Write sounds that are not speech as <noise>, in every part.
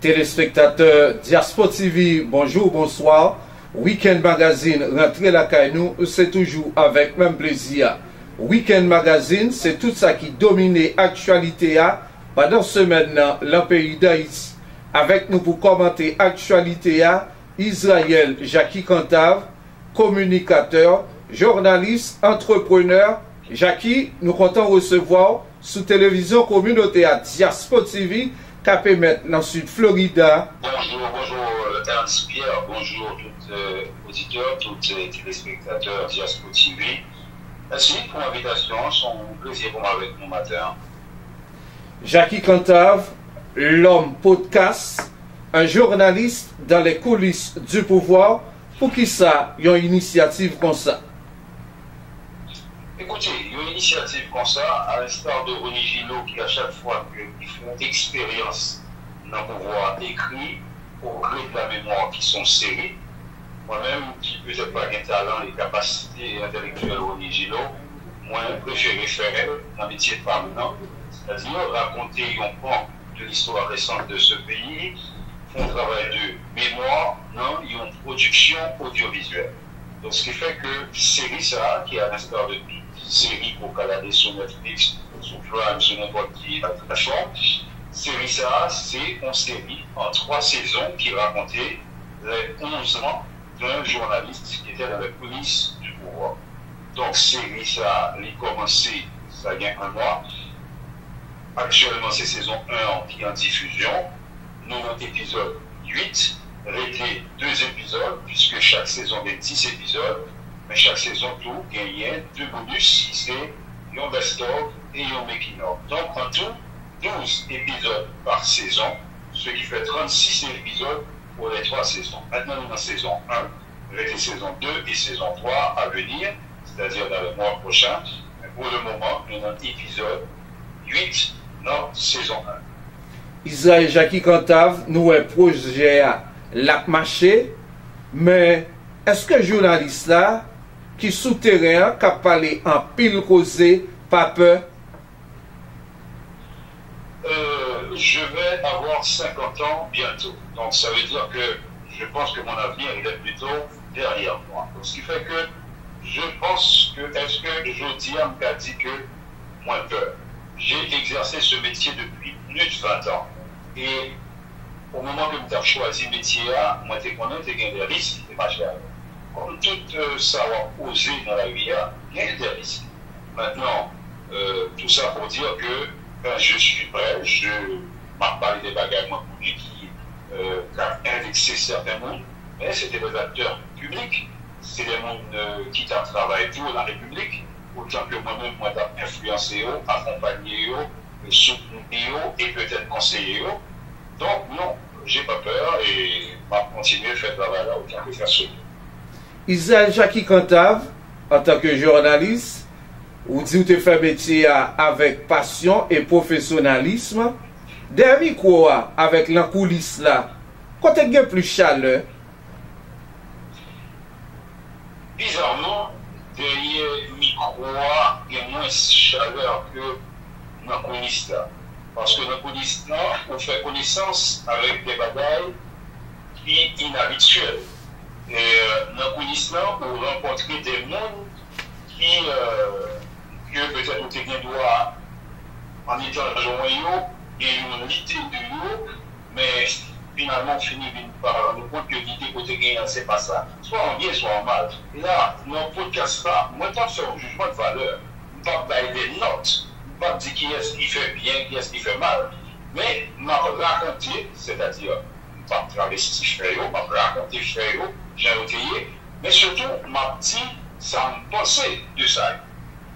Téléspectateurs Diaspo TV, bonjour, bonsoir. Weekend Magazine, rentrez la nous, c'est toujours avec même plaisir. Weekend Magazine, c'est tout ça qui domine l'actualité pendant ce maintenant, le pays d'Haïti. Avec nous pour commenter l'actualité Israël Jackie Cantave, communicateur, journaliste, entrepreneur. Jackie, nous comptons recevoir sous télévision communautaire Diaspo TV Capé dans Sud Florida. Bonjour, bonjour euh, Ernst Pierre, bonjour tous les auditeurs, tous les téléspectateurs Diaspo TV. Merci pour l'invitation, c'est un plaisir pour moi avec nous matin. Jackie Cantave, l'homme podcast, un journaliste dans les coulisses du pouvoir. Pour qui ça, il y a une initiative comme ça? Écoutez, une initiative comme ça, à l'instar de Ronnie Gino, qui à chaque fois qu'ils font expérience dans le pouvoir écrit, au gré de la mémoire qui sont séries, moi-même, qui peut-être pas un talent et capacités intellectuelles Ronnie Gino, moi, préféré faire un métier de permanent, c'est-à-dire raconter un pan de l'histoire récente de ce pays, un travail de mémoire, non, il y a une production audiovisuelle. Donc, ce qui fait que série ça, qui est à l'instar de série pour regarder sur Netflix, sur Prime, sur n'importe qui plateforme. Série ça, c'est une série en trois saisons qui racontait les 11 ans d'un journaliste qui était dans la police du pouvoir. Donc, série ça, il a commencé, ça vient un mois. Actuellement, c'est saison 1 qui est en diffusion. Nous, notre épisode 8, réglé deux épisodes, puisque chaque saison a 10 épisodes mais chaque saison, tout gagnait deux bonus, c'est un best-of et un making-of. Donc, en tout, 12 épisodes par saison, ce qui fait 36 épisodes pour les trois saisons. Maintenant, nous sommes en saison 1, avec les saisons 2 et saison 3 à venir, c'est-à-dire dans le mois prochain. Mais pour le moment, nous sommes épisode 8 dans saison 1. Israël Jackie Cantave, nous un projet à la marché, mais est-ce que journaliste là, qui souterrain, qui a parlé en pile rosé, pas peur? Euh, Je vais avoir 50 ans bientôt. Donc ça veut dire que je pense que mon avenir il est plutôt derrière moi. ce qui fait que je pense que, est-ce que Jodiam m'a dit que moins peur? J'ai exercé ce métier depuis plus de 20 ans. Et au moment que tu as choisi métier, moi, tu connais, tu as des risques, pas cher comme tout euh, oser dans la vie, il y a des risques. Maintenant, euh, tout ça pour dire que ben, je suis prêt, je m'en parlé des bagages qui euh, ont indexé certains mondes, mais c'était des acteurs publics, c'est des mondes euh, qui ont travaillé pour la République, autant que moi-même, moi, j'ai influencé, accompagné, soutenu et peut-être conseillé. Donc, non, j'ai pas peur et vais continuer à faire travail là autant que faire soutenir. Israel Jackie Kantav, an tanke jornalist, ou di ou te fè metye a avèk pasyon e profesionalisme, dermi kwa avèk lan koulis la, kote gen pli chale? Bizarman, derye mi kwa gen mwens chale akè nan koulis la. Paske nan koulis la, ou fè kounisans avèk de bagay ki inabituel. Qui sont inhabituelles. Et euh, dans le là, on rencontrer des mondes qui, euh, que peut-être nous avons droit en étant joint et une l'idée de finalement, on finit par nous compte que l'idée que tu as c'est pas ça. Soit en bien, soit en mal. Dans le podcast moi, je fais un jugement de valeur. Ne pas des notes. Je ne pas dire qui est-ce qui fait bien, qui est-ce qui fait mal. Mais, je raconter, c'est-à-dire, pas travesti raconter frère, j'ai recueilli, mais surtout, m'a dit, ça me pensait de ça.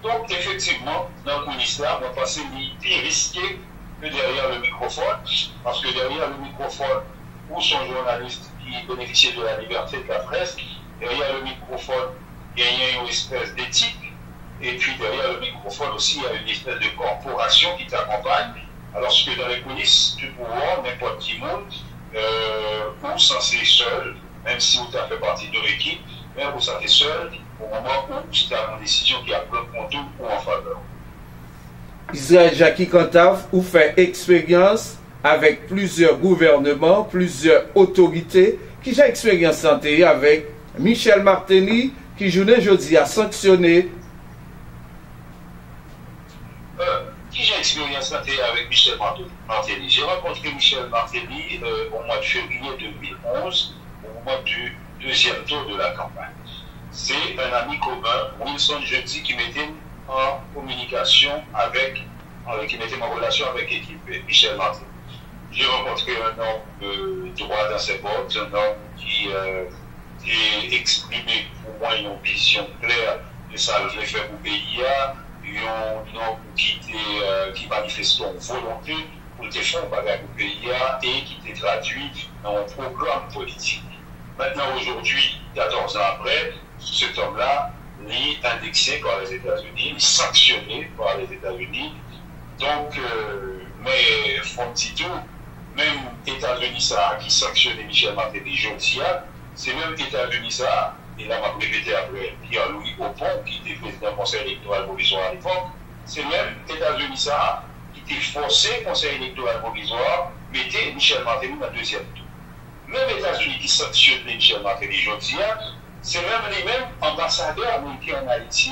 Donc, effectivement, dans le ministère, on pensait l'idée risqué que derrière le microphone, parce que derrière le microphone, où sont journalistes qui bénéficient de la liberté de la presse, derrière le microphone, il y a une espèce d'éthique, et puis derrière le microphone aussi, il y a une espèce de corporation qui t'accompagne, alors que dans les coulisses du pouvoir, n'importe qui monte, euh, ou censé seul, même si vous avez fait partie de l'équipe, mais vous êtes seul au moment où c'est une décision qui a pris contre ou en faveur. Israël Jackie Cantave, vous fait expérience avec plusieurs gouvernements, plusieurs autorités qui j'ai expérience santé avec Michel Martelly qui journée jeudi a sanctionné qui j'ai expérience santé avec Michel Martelly? J'ai rencontré Michel Martelly euh, au mois de février 2011, du deuxième tour de la campagne. C'est un ami commun, Wilson Jeudi, qui m'était en communication avec, qui mettait en relation avec l'équipe Michel Martelly. J'ai rencontré un homme euh, droit dans ses bottes, un homme qui euh, a exprimé pour moi une vision claire de ça que je faire pour le pays yon nou ki te ki manifeston volonté pou te fon bagay pou PIA et ki te traduit nan un program politik. Maintenant, aujourd'hui, 14 ans après, cet homme-là n'est indexé par les États-Unis, sanctionné par les États-Unis. Donc, euh, mais tout, même États-Unis ça qui sanctionnait Michel Martelly Jodia, c'est même États-Unis ça et là, vais répéter après Pierre-Louis Aupont, qui était président du Conseil électoral provisoire à l'époque, c'est même États-Unis ça qui était forcé Conseil électoral provisoire, mettait Michel Martelly dans le deuxième tour. Même États-Unis qui sanctionnent Michel Martelly aujourd'hui, c'est même les mêmes ambassadeurs américains en Haïti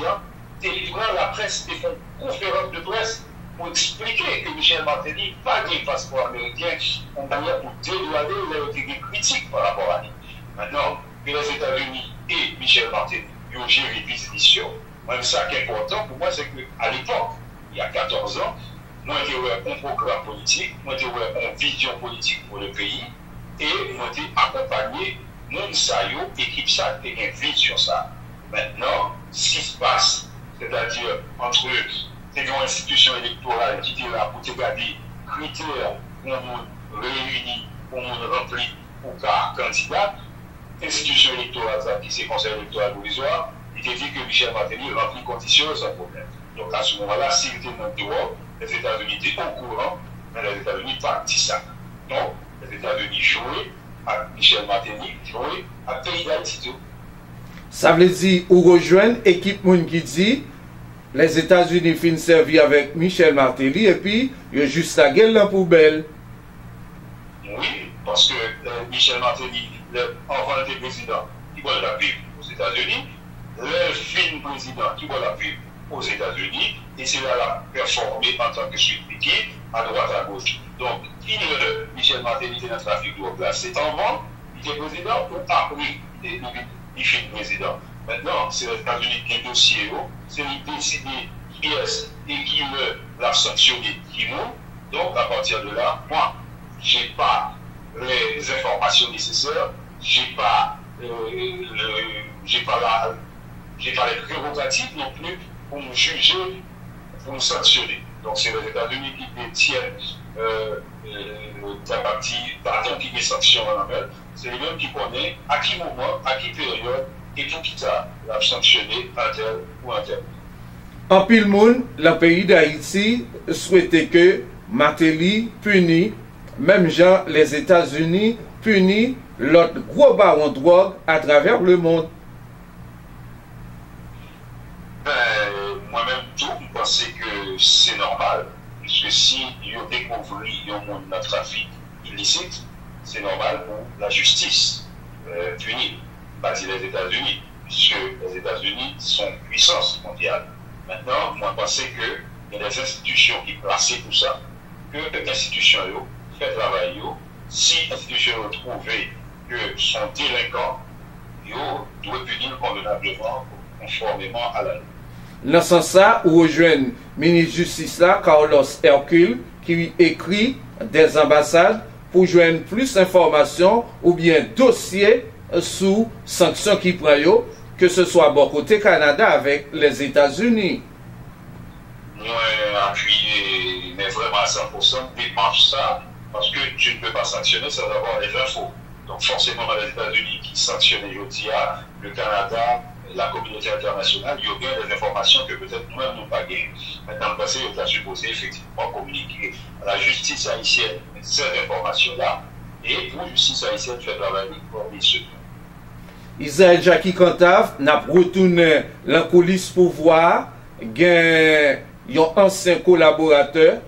qui livrant la presse des conférences de presse pour expliquer que Michel Martelly pas de passeport américain, on manière pour dédouaner les critiques par rapport à lui. Maintenant, que les États-Unis et Michel Martin ont géré business Même ça qui est important pour moi, c'est qu'à l'époque, il y a 14 ans, moi j'ai un programme politique, moi j'ai une vision politique pour le pays, et moi j'ai accompagné mon saillot, équipe ça, et une vision ça. Maintenant, ce qui se passe, c'est-à-dire entre les institutions électorales qui étaient là pour te garder critères pour nous réunir, pour nous remplir pour cas candidat, institution électorale, qui c'est conseil électoral provisoire, il a dit que Michel Martelly remplit conditions sans problème. Donc à ce moment-là, s'il était dehors, les États-Unis étaient au courant, mais les États-Unis dit ça. Donc, L'Etat de Dijoui, ak Michel Martelly, Dijoui, ak peyi d'Haïti. Sa vle di ou rejoen ekip moun ki di les Etats-Unis fin servi avèk Michel Martelly epi yo jist la gel la poubel. Oui, parce que euh, Michel Martelly, l'enfant de président, qui voit la Bible aux Etats-Unis, le film président qui voit la Bible aux Etats-Unis, et c'est là la performer en tant que substitut à droite à gauche. Donc, qui le Michel Martelly était dans le trafic de place C'est avant, il était président ou après, il était président. Maintenant, c'est les États-Unis qui dossier, c'est lui décider qui est et qui veut la sanctionner, qui monte. Donc, à partir de là, moi, je n'ai pas les informations nécessaires j'ai pas, euh, pas la, pas les prérogatives non plus pour me juger, pour me sanctionner. Donc c'est les États-Unis qui détiennent euh, euh, la partie, pardon, qui met sanction en amène. C'est les mêmes qui connaissent à qui moment, à qui période et pour qui ça l'a sanctionné un tel ou un tel. En pile monde, le pays d'Haïti souhaitait que Matéli punit, même gens les États-Unis punit l'autre gros baron de drogue à travers le monde. C'est normal. Parce que si ont découvert un monde de trafic illicite, c'est normal pour la justice euh, punir, pas les États-Unis, puisque les États-Unis sont puissance mondiale. Maintenant, moi, je pense qu'il y a des institutions qui placent tout ça, que les institutions font travail, si l'institution a trouvé que son délinquant doit punir convenablement conformément à la loi. Nan san sa, ou rejwen Ministre Justice la, Carlos Hercule, ki ekri des ambassades pou jwen plus informasyon ou bien dosye sou sanksyon ki pran yo, ke se swa bon kote Kanada avek les Etats-Unis. Nou apuye men vreman 100% démarche sa, parce que tu ne peux pas sanctionner sans avoir les infos. Donc forcément dans les Etats-Unis qui sanctionnent Yotia, le Canada, la communauté internationale, il y a bien des informations que peut-être nous-mêmes n'avons pas gagnées. Maintenant, le passé, on a supposé effectivement communiquer à la justice haïtienne cette information-là et pour la justice haïtienne faire travailler pour les secrets. Israël Jackie Kantav nap retoune lankolis pouvoar gen yon ansen kolaborateur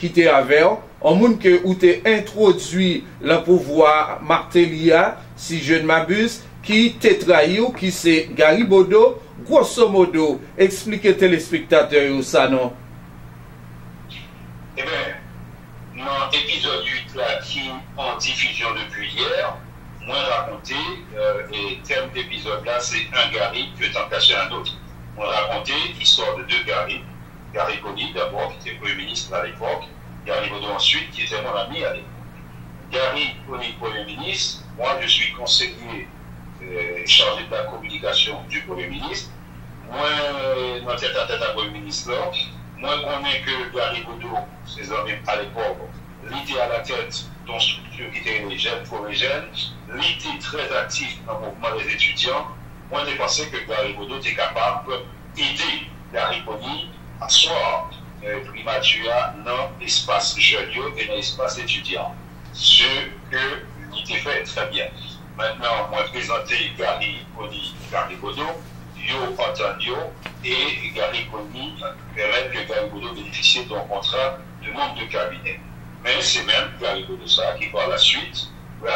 ki te aver an moun ke ou te introdwi la pouvoi Martelia si je ne m'abuse ki te trahi ou ki se Garibodo, grosso modo, explike telespektateur sa non? Eh ben, nan epizode 8 la ki an difizyon depi yer, mwen raconte, euh, et terme d'épisode là, c'est un Gary qui veut en cacher un autre. On raconté l'histoire de deux. Gary Conny d'abord, qui était Premier ministre à l'époque, Gary Baudot ensuite, qui était mon ami à l'époque. Gary Premier ministre, moi je suis conseiller chargé de la communication du Premier ministre. Moi, dans tête à tête à Premier ministre là, moi je connais que Gary Baudot, ses amis à l'époque, l'idée à la tête d'une structure qui était les jeunes pour les jeunes, l'idée très actif dans le mouvement des étudiants, moi j'ai pensé que Gary Baudot était capable d'aider Gary Pony à asseoir euh, primature dans l'espace jeune et dans l'espace étudiant. Ce que l'idée fait très bien. Maintenant, moi présenter Gary Pony, Gary Baudot, yo entendu et Gary Pony permet que Gary Baudot bénéficie d'un contrat de membre de cabinet. Mais c'est même Gary Baudot ça qui par la suite va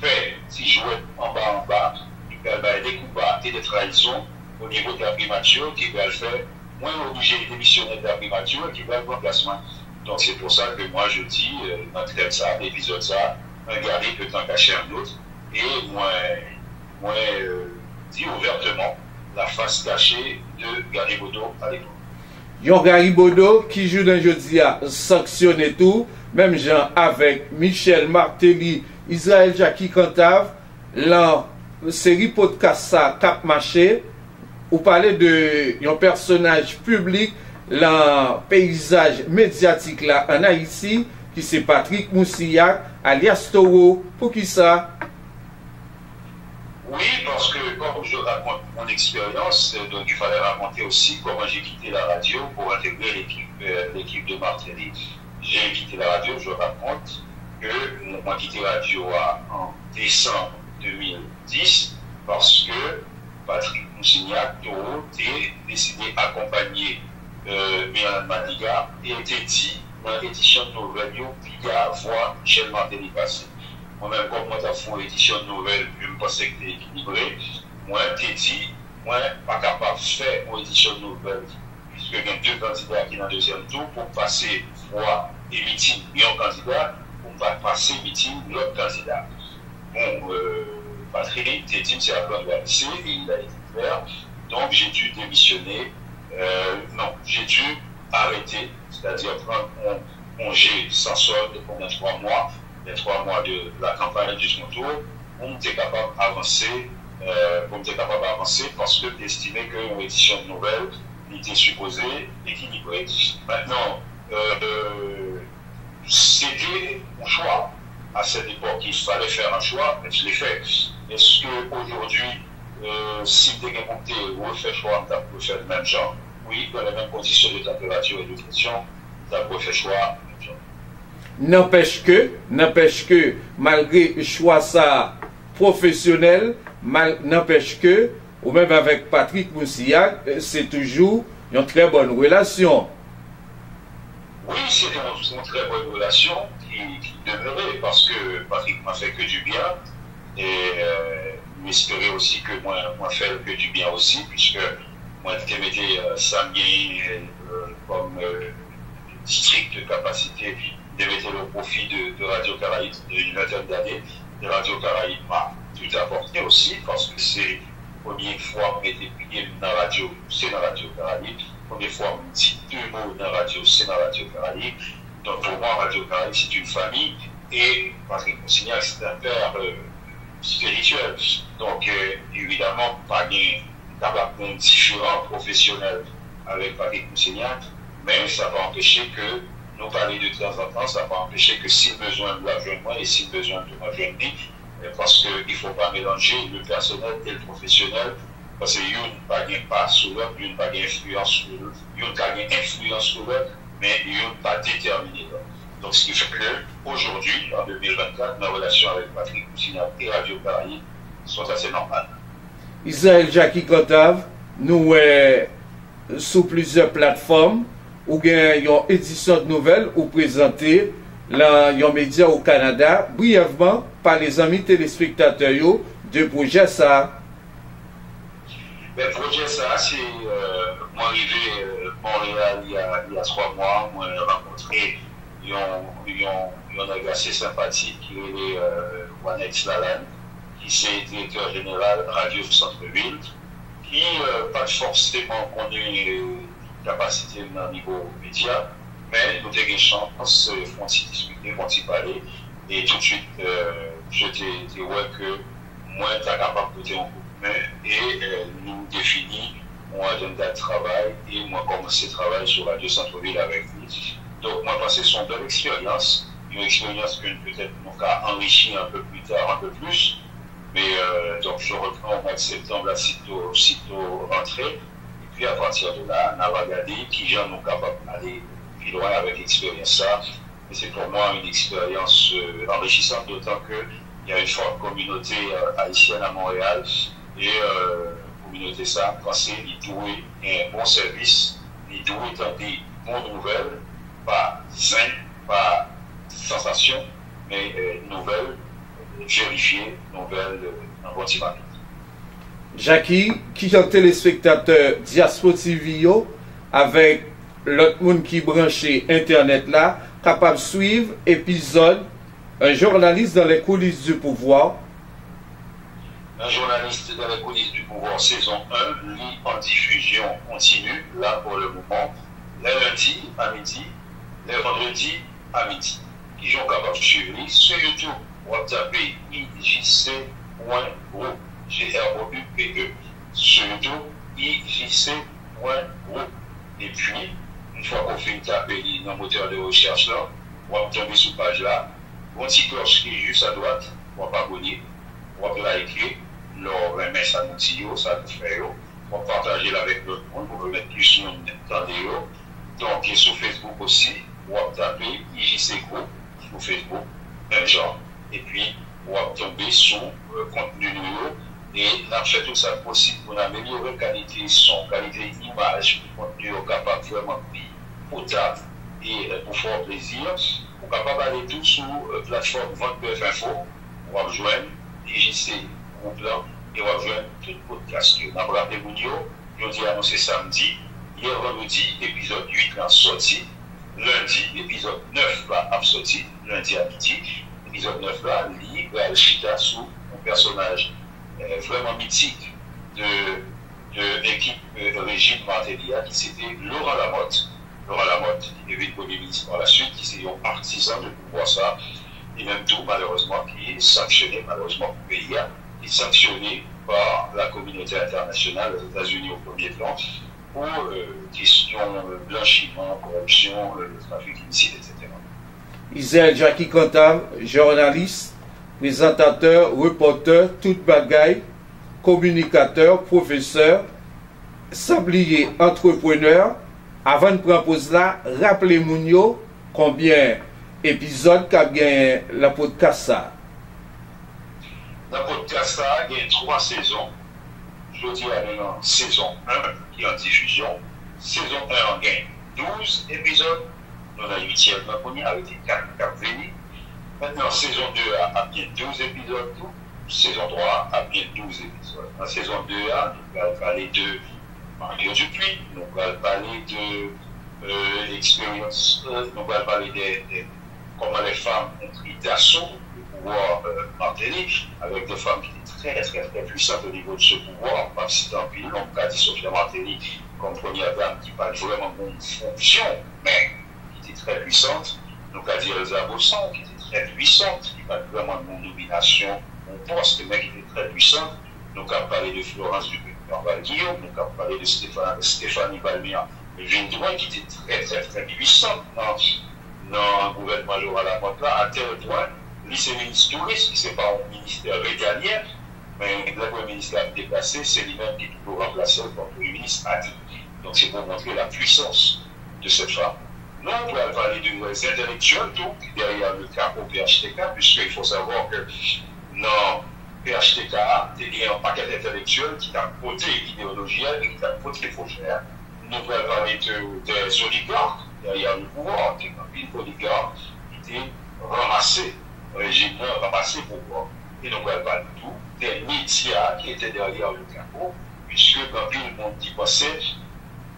faire, si jouer en bas en bas, il va des coups et des trahisons au niveau de la primature qui va le faire moins obligé de démissionner de la primature qui va le remplacement. Donc c'est pour ça que moi je dis, euh, thème ça, l'épisode ça, un gardé peut en cacher un autre, E mwen, mwen euh, di ouvertement la fase kache de Garibodo alèkou. Yon Garibodo ki jou nan jodi a sanksyon etou, mem jan avèk Michel Martelly, Israel Jackie Kantav, lan seri podcast sa Kap Maché, ou pale de yon personaj publik lan peyizaj medyatik la an Haiti, ki se Patrick Moussiak alias Toro, pou ki sa Oui, parce que comme je raconte mon expérience, donc il fallait raconter aussi comment j'ai quitté la radio pour intégrer l'équipe euh, de Martelly. J'ai quitté la radio, je raconte que moi quitté la radio en décembre 2010 parce que Patrick Moussignac, Toro, a décidé d'accompagner euh, Madiga et était dit dans l'édition de nouvelle, il y a voix Michel Martelly passé. Moi-même, comme moi, j'ai fait l'édition de nouvelle, je me pensais que c'était équilibré. Moi, j'ai dit, moi, pas capable de faire une édition nouvelle, puisque a deux candidats qui sont dans le deuxième tour pour passer voix et meeting, un candidat, va passer meeting, l'autre candidat. Bon, euh, Patrick Tétine c'est la de lycée et il a été faire. Donc j'ai dû démissionner. Euh, non, j'ai dû arrêter, c'est-à-dire prendre mon congé sans solde pendant trois mois, les trois mois de la campagne du second tour, on était capable d'avancer, euh, on était capable d'avancer parce que d'estimer qu'une édition de nouvelles était supposée équilibrée. Maintenant, euh, c'était mon choix à cette époque. Il fallait faire un choix, mais je l'ai fait. Est-ce qu'aujourd'hui, euh, si tu es refait choix, tu as faire le même genre? Oui, dans les mêmes conditions de température et de pression, tu as fait choix. N'empêche que, n'empêche que, malgré le choix professionnel, n'empêche que, ou même avec Patrick Moussillac, c'est toujours une très bonne relation. Oui, c'est une, très bonne relation qui, qui demeurait parce que Patrick m'a fait que du bien. Et euh, m'espérer aussi que moi, moi faire que du bien aussi, puisque moi, je mettais euh, euh, comme euh, district capacité de mettre le profit de, Radio Caraïbe d'une vingtaine d'années. De Radio Caraïbe m'a tout apporté aussi, parce que c'est la première fois que j'ai été dans radio, c'est dans Radio Caraïbe. La première fois que dit deux mots dans la radio, c'est dans Radio Caraïbe. Donc pour moi, Radio Caraïbe, c'est une famille. Et Patrick Consignac, c'est un père spirituel. Donc, euh, évidemment, pas un différent professionnel avec Patrick Moussignac, mais ça va empêcher que nous parler de temps en temps, ça va empêcher que s'il besoin de la moi et s'il besoin de ma jeune euh, parce qu'il ne faut pas mélanger le personnel et le professionnel, parce que une pas pas sur l'autre, une pas influence sur l'autre, une pas influence sur l'autre, mais une pas déterminé donc, ce qui fait qu'aujourd'hui, en 2024, nos relations avec Patrick Moussina et Radio Caraïbes sont assez normales. Israël Jackie Cotave, nous sommes sous plusieurs plateformes ou gen yon edisyon de nouvel ou prezante lan yon media ou Kanada briyevman pa le zami telespektatoryo de proje sa. Ben proje sa, se euh, mwen rive euh, Montreal y a 3 mwa, mwen renkontre yon agase sympatik ki wene euh, Wanet Lalan ki se direktor general Radio Centre-Ville ki pat forceman konen connu capacité au niveau média, mais nous avons une chance, de euh, discuter, de parler, et tout de suite, euh, je t'ai dit que moi, tu es capable de dire un coup et euh, nous définir mon agenda de travail, et moi, commencer le travail sur Radio Centre-Ville avec vous. Donc, moi, passer son belle expérience, une expérience que peut-être nous a enrichi un peu plus tard, un peu plus, mais euh, donc je reprends au mois de septembre, la sitôt, rentrée, puis à partir de là, on a regardé qui gens nous capables d'aller plus loin avec l'expérience ça. Et c'est pour moi une expérience euh, enrichissante, d'autant qu'il y a une forte communauté euh, haïtienne à Montréal. Et euh, communauté ça, pensez, il doit un bon service, il dans des bonnes nouvelles, pas zin, pas sensation, mais euh, nouvelles vérifiées, nouvelles en bon Jackie, qui est un téléspectateur Diaspo TV avec l'autre monde qui branché Internet là, capable de suivre épisode Un journaliste dans les coulisses du pouvoir. Un journaliste dans les coulisses du pouvoir, saison 1, lit en diffusion continue, là pour le moment, les lundis à midi, les vendredis à midi. Qui sont capables de suivre sur YouTube, IJC.group. G-R-O-U-P-E, sur YouTube, IJC.group. Et puis, une fois qu'on fait une taper dans le moteur de recherche là, on va tomber sur page là, on petit cloche qui est juste à droite, on va abonner, on va liker, on remet ça dans le ça nous fait, on va partager avec l'autre monde pour remettre plus de monde dans Donc, sur Facebook aussi, on va taper IJC Group sur Facebook, un genre. Et puis, on va tomber sur le contenu nouveau et on a fait tout ça possible pour améliorer la qualité son, qualité image, contenu capable vraiment potable et euh, pour faire plaisir. Pour capable aller tout sur la euh, plateforme Vente Info, on va rejoindre DGC groupe et on va rejoindre tout le podcast. On a Mounio, on dit annoncé samedi, hier vendredi, épisode 8 là sorti, lundi, épisode 9 là sorti, lundi à midi, épisode 9 là, libre à Chita sous mon personnage euh, vraiment mythique de, de l'équipe de régime Martellia, qui c'était Laurent Lamotte. Laurent Lamotte, qui devait Premier ministre par la suite, qui s'est partisan de pouvoir ça, et même tout, malheureusement, qui est sanctionné, malheureusement pour le pays, qui est sanctionné par la communauté internationale, les États-Unis au premier plan, pour euh, question blanchiment, corruption, le trafic illicite, etc. Isel Jackie Cantal, journaliste, prezentateur, reporter, tout bagay, komunikateur, profeseur, sabliye entrepreneur, avan pranpose la, rappele moun yo konbyen epizod ka gen la podcast sa. La podcast sa gen 3 sezon. Jodi anenan, sezon 1 ki an difusion, sezon 1 an gen 12 epizod, nou la 8e, nou la konye avete 4 veni, Maintenant, saison 2 a, bien 12 épisodes. Saison 3 a bien 12 épisodes. En saison 2 nous allons parler de Mario Dupuis, nous allons parler de euh, l'expérience, nous allons parler de, comment les femmes ont pris d'assaut le pouvoir euh, Martinique, avec des femmes qui étaient très, très, très puissantes au niveau de ce pouvoir. Pas si tant pis, on a dit Sophia Martinique comme première dame qui parle vraiment de fonction, mais qui était très puissante. Nous avons dit Elsa Bosson, qui très puissante, qui pas vraiment mon domination, mon poste, mais qui était très puissante. Nous avons parlé de Florence du Guillaume, nous avons parlé de Stéphanie, Stéphanie Balmia Vindouin, qui était très, très, très puissante dans, le gouvernement à la mode là, à tel point, lui, c'est ministre touriste, qui n'est pas un ministère régalien, mais le premier ministre a déplacé, c'est lui-même qui toujours remplacé comme Premier ministre a dit. Donc, c'est pour montrer la puissance de cette femme. Non, on va parler des intellectuels, donc, derrière le cas au PHTK, puisqu'il faut savoir que dans PHTK, il y a un paquet d'intellectuels qui t'a côté idéologie et qui t'a côté fonctionnaire. Nous allons parler des oligarques. Derrière le pouvoir, des oligarques qui été ramassé, le régime ramassé pour Et elle pas du tout des médias qui étaient derrière le capot, puisque quand le monde dit passé,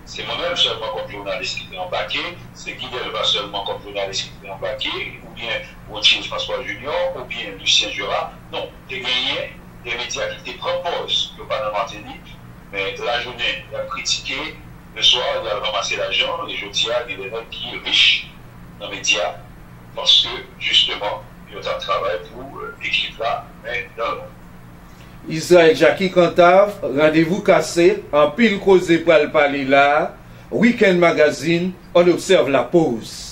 c'est moi-même seulement comme journaliste qui était embarqué, c'est Guy pas seulement comme journaliste qui était embarqué, ou bien Rothschild François Junior, ou bien Lucien Jura. Non, des gagné des médias qui te proposent le pas Martinique, mais la journée, il a critiqué, le soir, il a ramassé l'argent, et je dis à des qui riches dans les médias, parce que justement, il y a un travail pour l'équipe là, mais dans le Israël Jackie Cantave, rendez-vous cassé, en pile causé pour le parler là. Weekend Magazine, on observe la pause.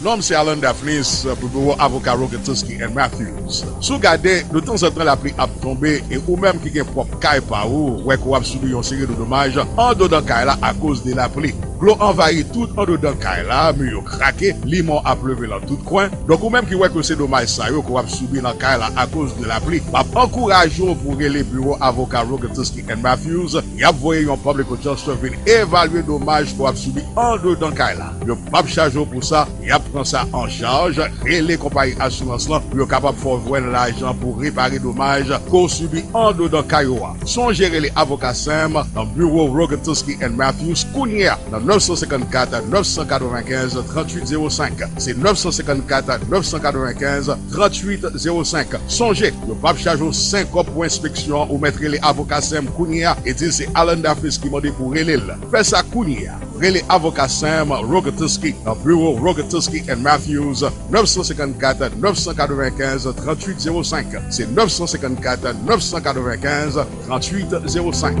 Nom se Alan Daphnis euh, pou pou avoka Roketuski and Matthews. Sou gade, nou tan se tran la pli ap tombe e ou menm ki gen prop kay pa ou, wek ou ap soubi yon seri de domaj an do dan kay la a koz de la pli. Glo envayi tout an do dan kay la, mi yo krake, limon ap leve lan tout kwen. Donk ou menm ki wek ou se domaj sa yo kou ap soubi nan kay la a koz de la pli, Pap ankouraj yo pou rele bureau avoka Roketuski and Matthews, yap voye yon public adjuster vin evalue domaj kou ap soubi an do dan kay la. Yo pap chajo pou sa, yap pran sa an chanj, e le kompany asurans lan yo kapap fonvwen l'ajan pou repare domaj kon subi an do dan kayo a. Son jere le avokasem nan bureau Rogatusky & Matthews kounye nan 954-995-3805. Se 954-995-3805. Sonje, yo pap chajo 5 kop pou inspeksyon ou metre le avokasem kounye e di se ki Fiskimode pou relil. Fè sa kounye a. avokasem Rogatoski nan bureau Rogatoski and Matthews 954 995 3805. C'est 954 995 3805.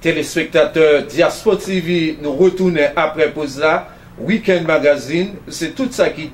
Téléspectateurs Diaspora TV, nous retournons après là. Weekend Magazine, c'est tout ça qui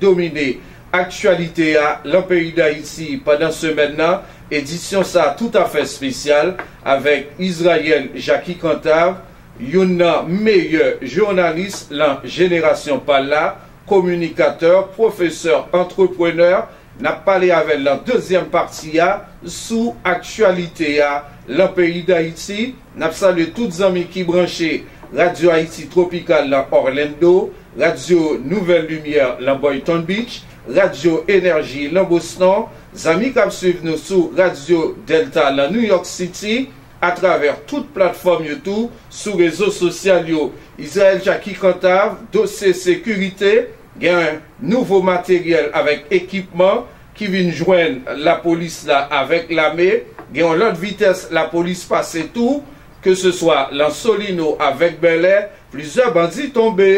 aktualite a lan peyi da iti padan semen nan, edisyon sa tout afe spesyal avek Izrayen Jackie Kantav, yon nan meye jounalist lan jenerasyon pala, komunikateur, profeseur, entrepreneur, nap pale avek lan dezyen parti a sou aktualite a lan peyi da iti, nap sale tout zami ki branche Radio Haiti Tropical lan Orlando, Radio Nouvelle Lumière Lamboyton Beach, Radio Énergie Lambosnan, zami kap suiv nou sou Radio Delta la New York City, a traver tout platform yotou sou rezo sosyal yo. Israel Jackie Cantave, dosye sekurite, gen nouvo materyel avèk ekipman ki vin jwen la polis la avèk la me, gen yon lot vites la polis pase tou, ke se swa lan solino avèk belè, plizè bandi tombe,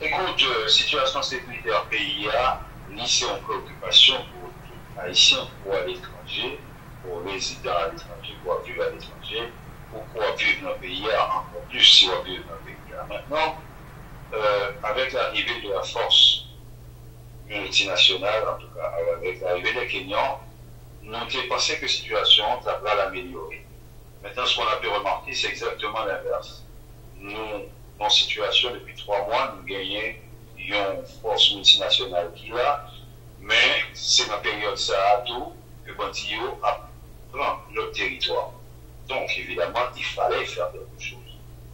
Ekout, situasyon sekurite an peyi ya, ni se an preokupasyon pou Haitien pou al etranje, pour résider à l'étranger, pour vivre à l'étranger, pour pouvoir vivre dans le pays, encore plus si on vivre dans le pays. Maintenant, euh, avec l'arrivée de la force multinationale, en tout cas avec l'arrivée des Kenyans, nous avons pensé que la situation va l'améliorer. Maintenant, ce qu'on a pu remarquer, c'est exactement l'inverse. Nous, en situation, depuis trois mois, nous gagnons une force multinationale qui là, mais c'est ma période ça tout que Bantillot a prend notre territoire. Donc, évidemment, il fallait faire quelque chose.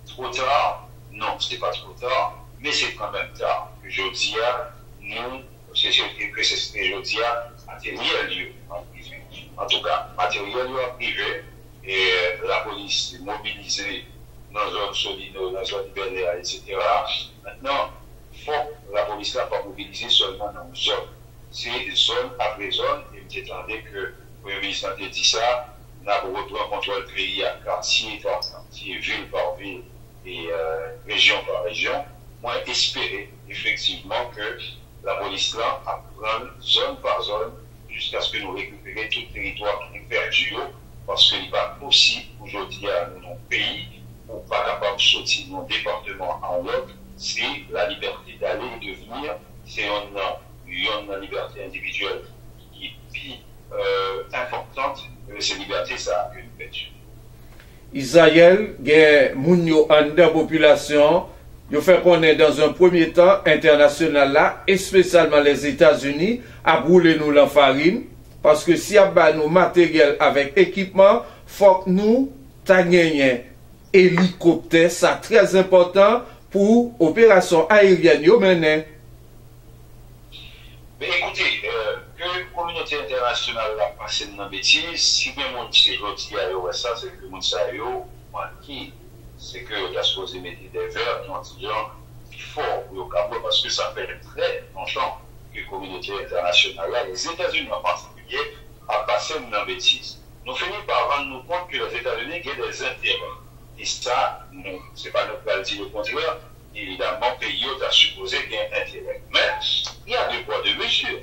Trop tard, non, ce n'est pas trop tard, mais c'est quand même tard. Je dis à nous, c'est que c'est je à matériel lieu en En tout cas, matériel lieu privé et la police est mobilisée dans zone Solino, dans zone Bel etc. Maintenant, faut la police n'a pas mobilisée seulement dans une zone. C'est zone après zone, et vous attendez que Premier ministre a dit ça, on a retour contrôle le pays à quartier par quartier, ville par ville et euh, région par région. Moi, espérer effectivement que la police là apprenne zone par zone jusqu'à ce que nous récupérions tout le territoire qui est perdu parce qu'il n'est pas possible aujourd'hui à nos pays pour pas capable de sortir mon département en l'autre, c'est la liberté d'aller et de venir. C'est une, liberté individuelle qui est plus euh, importante euh, que ces libertés, ça a une pêche. Israël, gen moun yo an da populasyon, yo fè konen dans un premier tan internasyonal la, espesyalman les Etats-Unis, ap roule nou lan farin, paske si ap ba nou materyel avèk ekipman, fòk nou ta genyen helikopter, sa trez important pou operasyon aeryen yo menen. Be ekoute, ke euh, kominote internasyonal la pasen nan beti, si men moun se joti a yo wesa, se ke moun sa yo, man ki, se ke yo gaspose meti de ver, ki an ti jan, ki for, yo kabwe, paske sa fè tre, nan chan, ke kominote internasyonal la, les Etats-Unis en particulier, a pasen nan beti. Nou feni par rande nou kont ki les Etats-Unis gen des intérêts Et ça, ce n'est pas notre qualité le contraire. Évidemment, pays a supposé qu'il y ait un intérêt. Mais il y a deux poids, deux mesures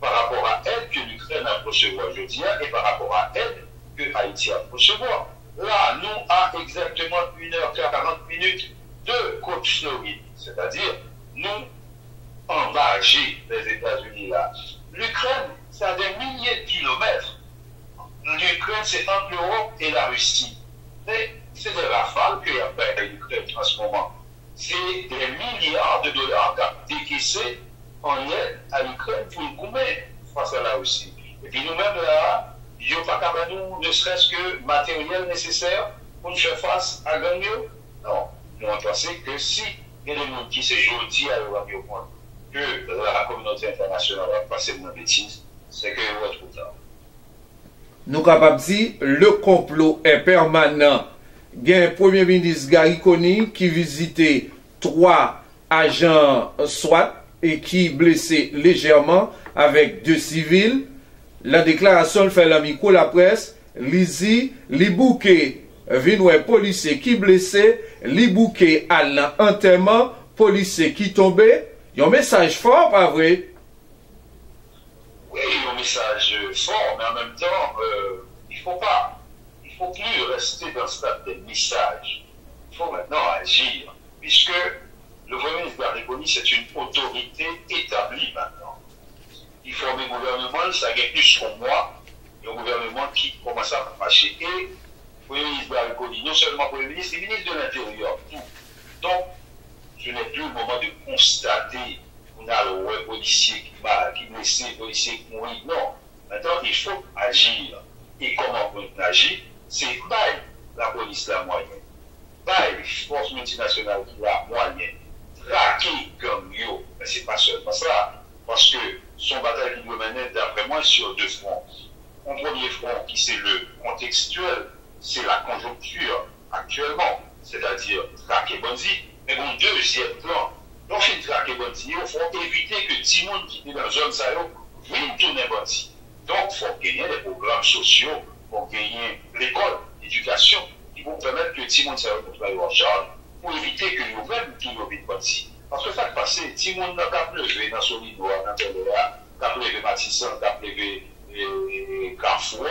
par rapport à elle que l'Ukraine a recevoir aujourd'hui et par rapport à elle que Haïti a recevoir. Là, nous, à exactement 1h40 minutes de côte floride, c'est-à-dire nous engager les États-Unis là. L'Ukraine, c'est à des milliers de kilomètres. L'Ukraine, c'est entre l'Europe et la Russie. c'est des rafales qu'il y a fait en ce moment. C'est des milliards de dollars qu'a décaissé en aide à l'Ukraine pour le gouverner face à la Russie. Et puis nous-mêmes là, il n'y a pas qu'à nous, ne serait-ce que matériel nécessaire pour nous faire face à gagner. Non, nous on pensait que si il y a des gens qui se dit à l'Europe, que la communauté internationale a passé une bêtise, c'est qu'il y a trop tard. Nous capables de dire, le complot est permanent. gen Premier Ministre Gary Conning ki vizite 3 ajan SWAT e ki blese lejerman avek 2 sivil. La deklarasyon fè la mikou la pres, li zi, li bouke vinwe polise ki blese, li bouke al nan anterman polise ki tombe. Yon mesaj for pa vre? Oui, yon mesaj for, men an menm tan, euh, il fò pa. Faut plus rester dans ce stade de message. Il faut maintenant agir, puisque le Premier ministre Barriconi, c'est une autorité établie maintenant. Il faut un gouvernement, ça gagne plus qu'un mois, un gouvernement qui commence à marcher. Et le Premier ministre Barriconi, non seulement Premier ministre, mais ministre de l'Intérieur, tout. Donc, ce n'est plus le moment de constater qu'on a le policier qui m'a qui blessé, policier qui mourit. Non. Maintenant, il faut agir. Et comment on agit C'est pas la police la moyenne, pas les forces multinationales la moyenne, traquer comme yo. Mais c'est pas seulement ça. Parce que son bataille qui doit mener, d'après moi, sur deux fronts. Un premier front qui c'est le contextuel, c'est la conjoncture actuellement, c'est-à-dire traquer Bonzi, mais mon deuxième plan, donc fin traquer Bonzi, il faut éviter que monde qui est dans la zone ça vienne tourner Bonzi. Donc, il faut gagner des programmes sociaux, pour gagner l'école, l'éducation, qui vont permettre que tout le monde soit en charge pour éviter que nous-mêmes qui nous vite Bonzi. Parce que ça tout le monde n'a pas pleuvé dans son lit dans n'a pleuvé Matissan, n'a pleuvé Carrefour,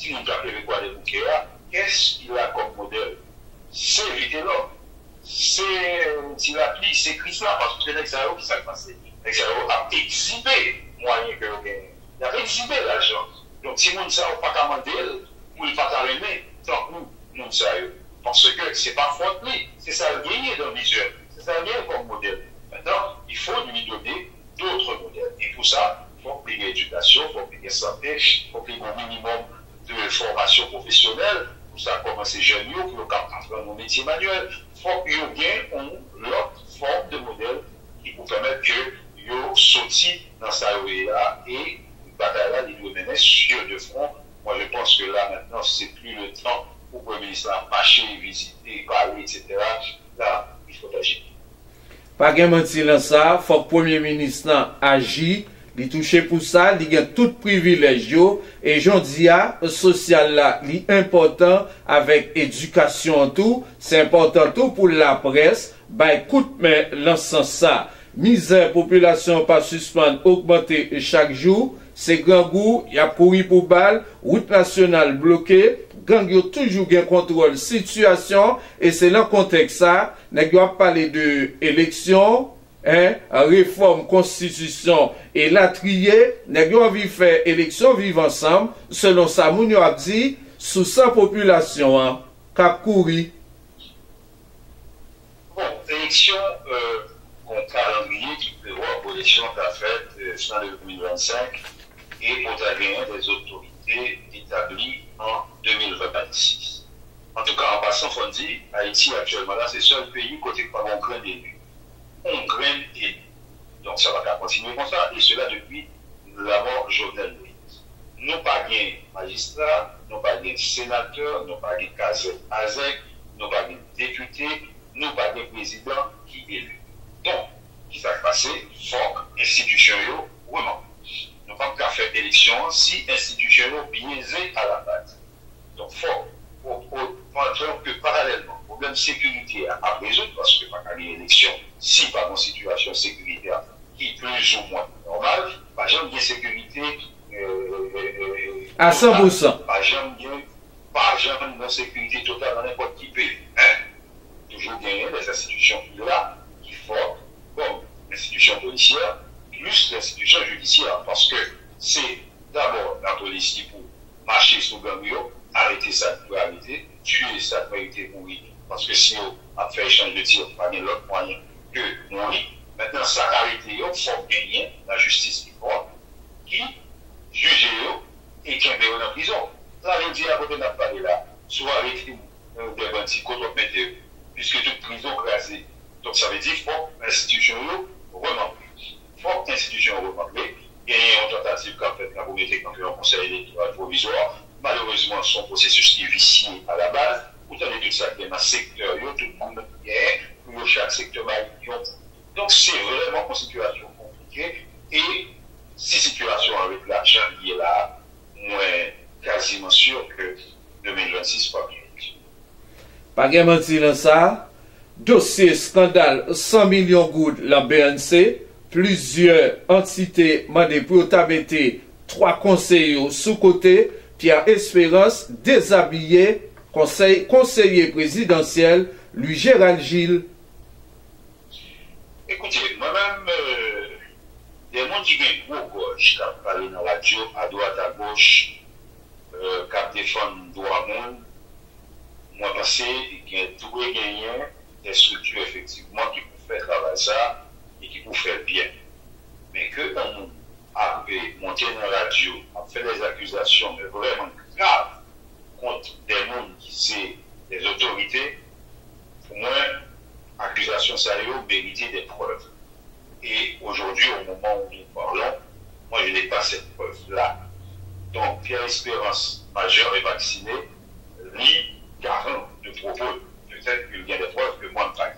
tout le monde a pleuvé quoi des bouquets qu'est-ce qu'il a comme modèle? C'est éviter l'homme c'est Tilapli, c'est Christophe, parce que c'est qui s'est passé. L'extérieur a exhibé moyen que. Il a exhibé l'argent. Donc, si moun sa ou pa kamandel, moun pa karene, tank nou, moun sa yo. Parce que c'est pas faute lui, c'est ça le gagner dans le visuel, c'est ça le gagner comme modèle. Maintenant, il faut lui donner d'autres modèles. Et pour ça, il faut payer l'éducation, il faut payer y santé, il faut payer un minimum de formation professionnelle, pour ça commencer jeune, il faut apprendre un métier manuel, il faut qu'il y ait l'autre forme de modèle qui vous permette que vous sortiez dans sa OEA et bataille-là, il doit mener sur deux fronts. Moi, je pense que là, maintenant, c'est plus le temps pour le Premier ministre à marcher, visiter, parler, etc. Là, il faut agir. Pas qu'un mentir dans ça, il faut que le Premier Ministre agisse. li touche pou sa, li gen tout privilej yo, e jondiya, sosyal la, li important avek edukasyon tou, se important tou pou la pres, bay kout men lansan sa. Mizer, populasyon pa suspande, augmente chak jou, Se gangou, yap kouri pou bal, route nasyonal bloke, gang yo toujou gen kontrol situasyon, e se lan kontek sa, neg yo ap pale de eleksyon, reform konstitusyon, e la triye, neg yo avi fe eleksyon vive ansam, selon sa moun yo ap di, sou sa populasyon an, kap kouri. Bon, eleksyon, kon euh, kalangliye ki prewa, pou eleksyon ka fet, san 2025, et pour gagner des autorités établies en 2026. En tout cas, en passant, on dit, Haïti actuellement, là, c'est le seul pays côté par un grain d'élu. On grain d'élu. Donc ça va continuer comme ça. Et cela depuis la mort Jovenel Moïse. Nous pas bien magistrats, nous pas bien sénateurs, nous pas bien AZEC, nous pas bien députés, nous pas bien présidents qui élus. Donc, qui s'est passé, faut institution vraiment. Nous pas qu'à faire élection si institution biaisée à la base. Donc, faut, que parallèlement, problème de sécurité à résoudre, parce que pas qu'à élection, si pas une situation sécuritaire qui plus ou moins normale, pas jamais de sécurité euh, euh, à 100%. Pas jamais pas jamais de sécurité totale dans n'importe qui pays. Hein? Toujours gagner des institutions là qui font comme l'institution policière plus l'institution judiciaire parce que c'est d'abord la police qui pour marcher sur le arrêter ça pour arrêter, tuer ça pour arrêter mourir. Parce que si on a fait échange de gen manti lan sa, dosye skandal 100 milyon goud lan BNC, plizye entite mande pou tabete 3 konseyo sou kote, pi an esperans dezabye konsey, konseye prezidansyel lui Gérald Gilles. Ekoutye, mwen mèm, de moun ki gen gwo goj, kap pale nan radyo, a doat a goj, kap defon do a moun, monde, moi, pensé qu'il y a tout gagné des structures, effectivement, qui peuvent faire travailler ça et qui peuvent faire bien. Mais que on a monter dans la radio, a fait des accusations mais vraiment graves contre des gens qui sont des autorités, pour moi, accusation sérieuse méritait des preuves. Et aujourd'hui, au moment où nous parlons, moi, je n'ai pas cette preuve-là. Donc, Pierre Espérance, majeur et vacciné, lit garant de propos. Peut-être qu'il y a des preuves que moi, pas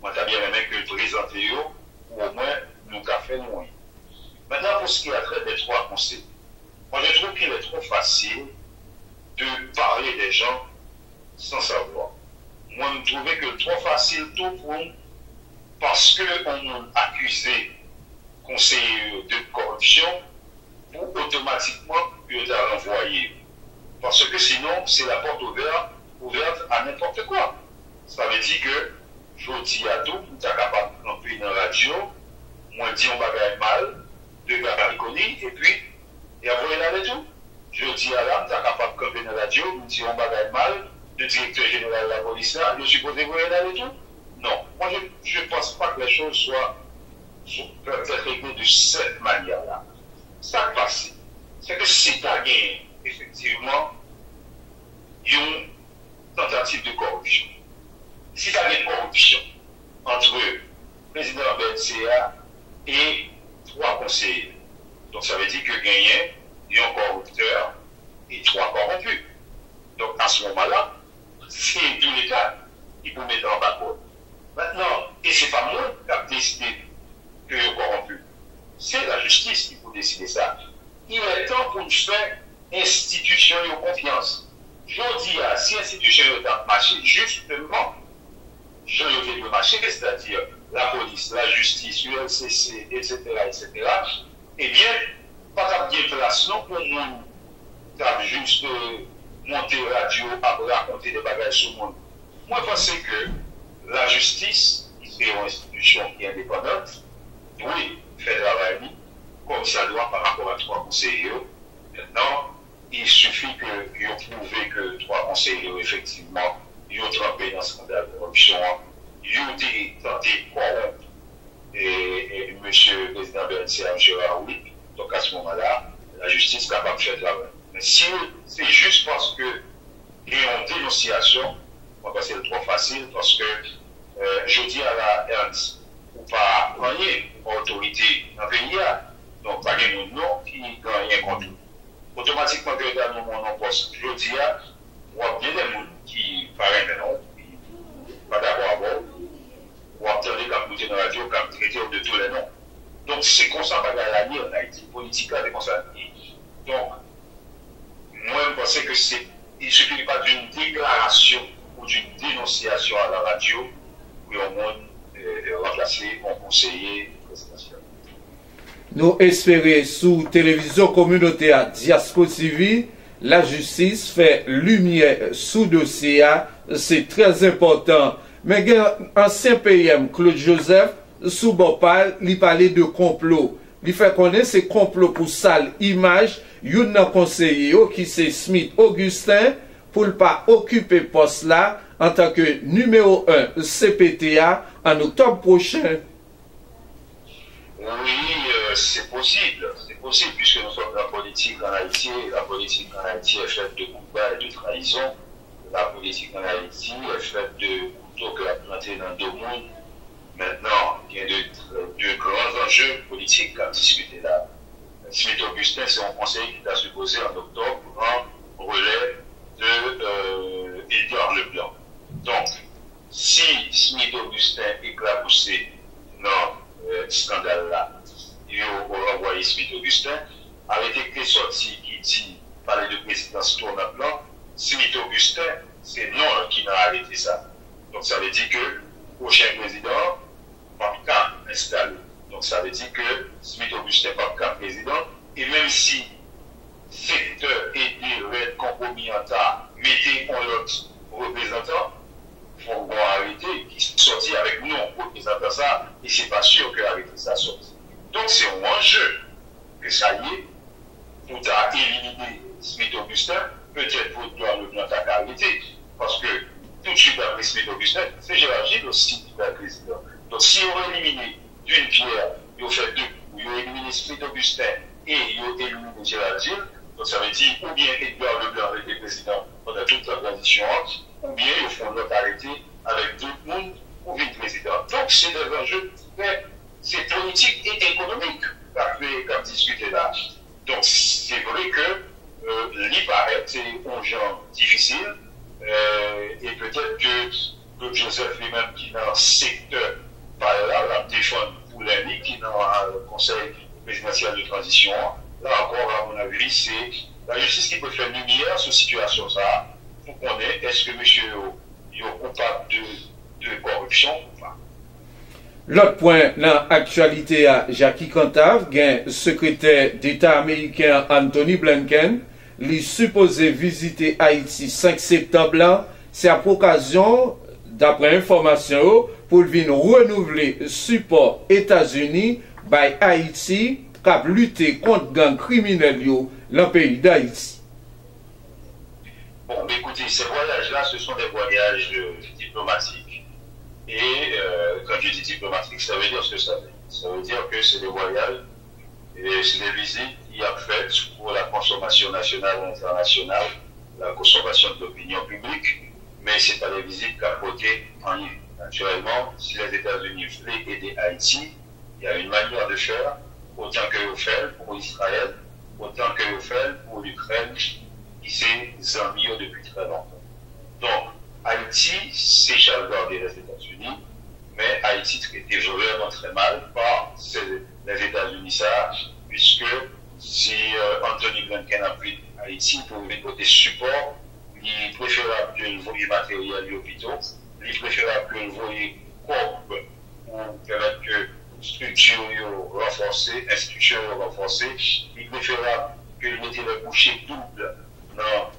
moi, j'ai bien aimé que présenter, ou au moins, nous avons fait. Maintenant, pour ce qui est trait des trois conseils, moi, je trouve qu'il est trop facile de parler des gens sans savoir moi, je trouvais que trop facile tout pour parce qu'on a accusé conseiller de corruption pour automatiquement le renvoyer. Parce que sinon, c'est la porte ouverte, ouverte à n'importe quoi. Ça veut dire que je dis à tout, tu es capable de camper dans la radio, moi dis on va mal, de gars et puis, et après, il y tout. Je dis à l'âme, tu es capable de camper dans la radio, on dit on va mal, le directeur général de la police là, je suppose que vous et tout Non. Moi, je ne pense pas que les choses soient, peuvent être réglées de cette manière-là. Ça passe, c'est que si tu as gagné, effectivement, une tentative de corruption. Si as gagné corruption entre le président BNCA et trois conseillers, donc ça veut dire que gagné, il y a un corrupteur et trois corrompus. Donc à ce moment-là, <laughs> c'est tous les cas qui peut mettre en bas Maintenant, et ce n'est pas moi qui a décidé que corrompu. C'est la justice qui peut décider ça. Il est temps pour nous faire institution de confiance. Je dis à si institution de marché justement, je vais le marché, c'est-à-dire la police, la justice, l'ULCC, etc., etc., eh bien, pas de place non pour nous, juste monter radio, à raconter des bagages sur le monde. Moi, je pense que la justice, c'est une institution qui est indépendante, oui, fait travail comme ça doit par rapport à trois conseillers. Maintenant, il suffit que vous prouvé que trois conseillers, effectivement, ils ont trempé dans ce scandale de corruption, ils ont tenté de corrompre et, M. le président BNC, Gérard oui. Donc à ce moment-là, la justice est capable de faire travail. Mais si c'est juste parce que et en dénonciation, on va c'est trop facile parce que euh, je dis à la Ernst, ou pas rien, autorité dans le pays, donc pas de nom qui gagne contre Otomatikman kwen dan nou moun an pos jodi ya, wap gen den moun ki paren menon, pata wavon, wap ten de kap mouten nan radyo, kap trete ou de tou lenon. Donk se konsan pa gaya ni an Haiti, politika de konsan ni. Donk, mwen pense ke se, il se kini pa d'un deklarasyon ou d'un denosyasyon an la radyo, ou yon moun remplase, moun konseye, Nou espere sou televizyon kominote a Diasko TV, la justis fè lumiè sou dosye a, se trèz important. Men gen ansyen PM, Claude Joseph, sou bopal li pale de complot. Li fè konen se complot pou sal imaj, yon nan konseye yo ki se Smith Augustin pou l pa okupe pos la an tanke numeo 1 CPTA an oktob prochen. Oui, euh, c'est possible. C'est possible puisque nous sommes la politique en Haïti. La politique en Haïti est faite de combats et de trahison. La politique en Haïti est faite de couteaux que la planté dans deux mondes. Maintenant, il y a de, de grands enjeux politiques à discuter là. Smith Augustin, c'est un conseil qui t'a supposé en octobre en relais de euh, Edgar Leblanc. Donc, si Smith Augustin est éclaboussé dans euh, ce scandale-là, yo renvoye Smith Augustin, arrêté qui est sorti, qui dit, parler de présidence tourne plan, Smith Augustin, c'est non qui n'a arrêté ça. Donc ça veut dire que le prochain président, Papka installé. Donc ça veut dire que Smith Augustin Papka président, et même si secteur aidé, red, compromis en tas, mettez en l'autre représentant, faut arrêter, qui sortit avec nous, représentant ça, et c'est pas sûr que arrêter ça sortit. Donc c'est un enjeu que ça y est, pour éliminer Smith Augustin, peut-être pour doit le plan arrêter, parce que tout de suite après Smith Augustin, c'est Gérard Gilles aussi qui va président. Donc si on élimine d'une pierre, ont fait deux. Ils ont éliminé Smith Augustin et ont éliminé Gérald Gilles. Donc ça veut dire, ou bien Edouard Leblanc été président pendant toute la transition, ou bien ils font arrêté avec tout le monde pour vite président. Donc c'est des enjeux, c'est politique et économique comme discuté là. Donc c'est vrai que euh, l'y paraît, c'est un genre difficile, euh, et peut-être que, Joseph lui-même qui est dans le secteur par là, la défendre pour l'année qui dans le Conseil présidentiel de transition. Là encore, à mon avis, c'est la justice qui peut faire lumière sur cette situation ça pour qu'on ait est-ce que monsieur est coupable de, de corruption ou pas? Lot point nan aktualite a Jackie Cantav gen sekretè d'Etat Ameriken Anthony Blinken li suppose vizite Haiti 5 septemblan se ap okasyon dapre informasyon yo pou vin renouvle support Etasuni bay Haiti kap lute kont gang kriminel yo lan peyi d'Haïti. Bon, écoutez, ces voyages-là, ce sont des voyages de diplomatie. Et euh, quand je dis diplomatique, ça veut dire ce que ça veut. Ça veut dire que c'est des voyages et c'est des visites qui a faites pour la consommation nationale et internationale, la consommation de l'opinion publique, mais ce n'est pas des visites capotées en ligne. Naturellement, si les États-Unis voulaient aider Haïti, il y a une manière de faire, autant que vous pour Israël, autant que vous pour l'Ukraine, qui s'est mieux depuis très longtemps. Donc, Haïti, c'est charbonné des États-Unis, mais Haïti était vraiment très mal par les États-Unis, ça, puisque si euh, Anthony Blinken a pris Haïti pour lui côté support, il préférable que le volet matériel à l'hôpital il préférable que vous voyez corps ou permettre que structure renforcée, institution renforcée, il préférable que vous mettez le boucher double dans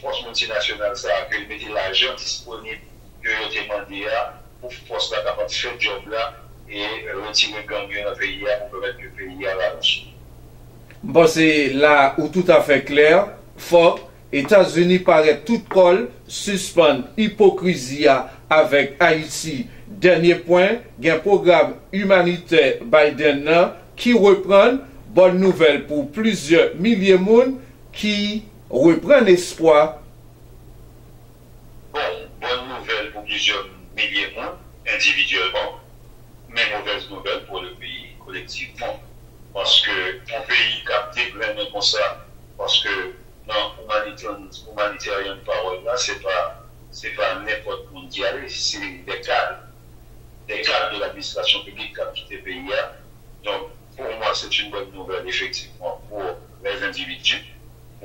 fos multinasyonal sa ke yon mette l'ajan disponib yo yo temande ya pou fos la kapati fè job la e retire gangyo nan peyi ya pou pèmèt yon peyi ya la lansou. Bon, se la ou tout afe kler, fok, Etats-Unis pare tout kol, suspande hipokrizia avèk Haïti. Dernye poin, gen program humanite Biden nan ki repran bon nouvel pou plizye milye moun ki repren l'espoi. Bon, bon nouvel pou plusieurs milliers moun, individuellement, men mauvaise nouvel pou le pays kolektivman. Paske pou pays kapte plemen kon sa, paske nan humanitarian parol la, se pa nepot moun diare, se dekade. Dekade de l'administration publique kapte pays ya. Don, pou mwa, se t'une bonne nouvel, efektivman, pou les individus.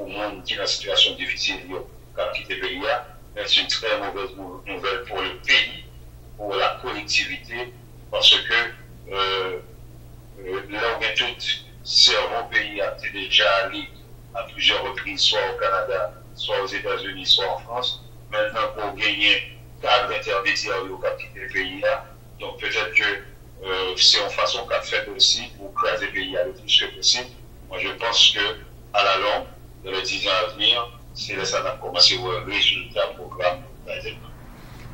Le monde qui est dans situation difficile, qui a quitté le pays. C'est une très mauvaise nouvelle pour le pays, pour la collectivité, parce que euh, euh, là, on tous, cerveau pays a déjà allé à plusieurs reprises, soit au Canada, soit aux États-Unis, soit en France maintenant pour gagner cadre intermédiaire au capitale du pays. Donc peut-être que euh, c'est en façon qu'a fait aussi pour craser le pays le plus que possible. Moi je pense que à la longue, dans les 10 ans à venir, c'est ça va commencer à voir résultat programme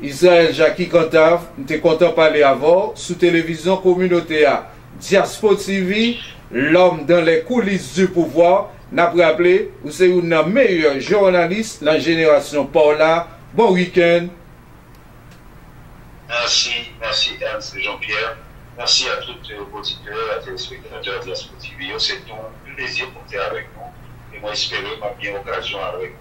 Israël Jackie Cantave, nous sommes content de parler avant, sous télévision communautaire Diaspo TV, l'homme dans les coulisses du pouvoir, n'a rappelé, vous c'est une meilleure journaliste, la génération Paula. Bon week-end. Merci, merci Ernst Jean-Pierre. Merci à tous vos auditeurs, à téléspectateurs de Sport TV. C'est un plaisir pour être avec nous. Et moi, espérer, m'a bien occasion avec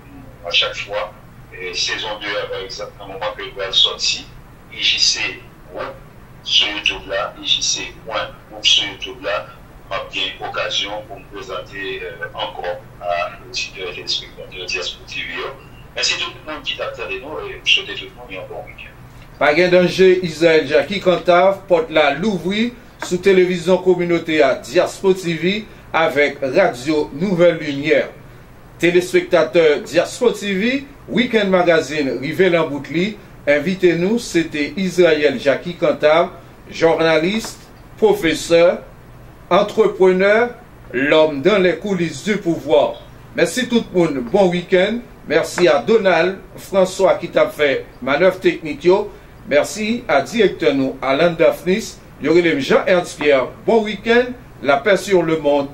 à chaque fois. Et saison 2, par exemple, à un moment que je le sorti, IJC, ouais, sur YouTube là, IJC, ouais, ou sur YouTube là, m'a bien occasion pour me présenter euh, encore à l'auditeur et téléspectateurs Diaspora TV. Merci tout le monde qui t'a attendu nous et je souhaite tout le monde un bon week-end. Pa gen denje Israel Jackie Kantav pot la louvri sou televizyon kominote a Diaspo TV avec Radio Nouvelle Lumière. Téléspectateurs Diaspora TV, Weekend Magazine Rivel en Boutli, invitez-nous, c'était Israël Jackie Cantave, journaliste, professeur, entrepreneur, l'homme dans les coulisses du pouvoir. Merci tout le monde, bon week-end. Merci à Donald François qui t'a fait manœuvre technique. Merci à directeur nous, Alain Daphnis. Jean-Ernst Pierre. Bon week-end. La paix sur le monde.